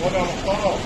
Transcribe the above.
Hola, Gustavo.